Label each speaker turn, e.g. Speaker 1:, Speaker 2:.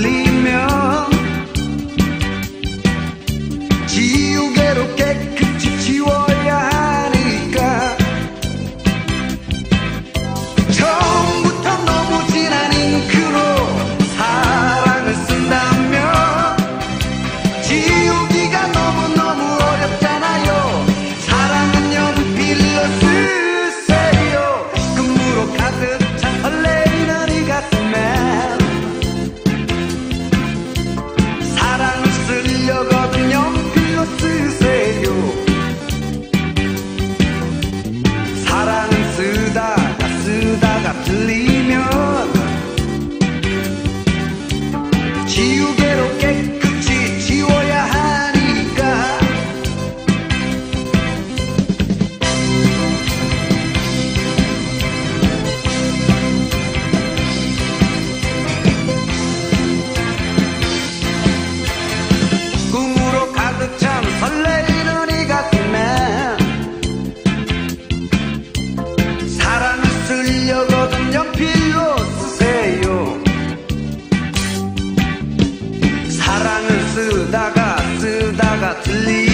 Speaker 1: Lime, oh. ó. Se o guerreiro quer ツーだがツーだが釣り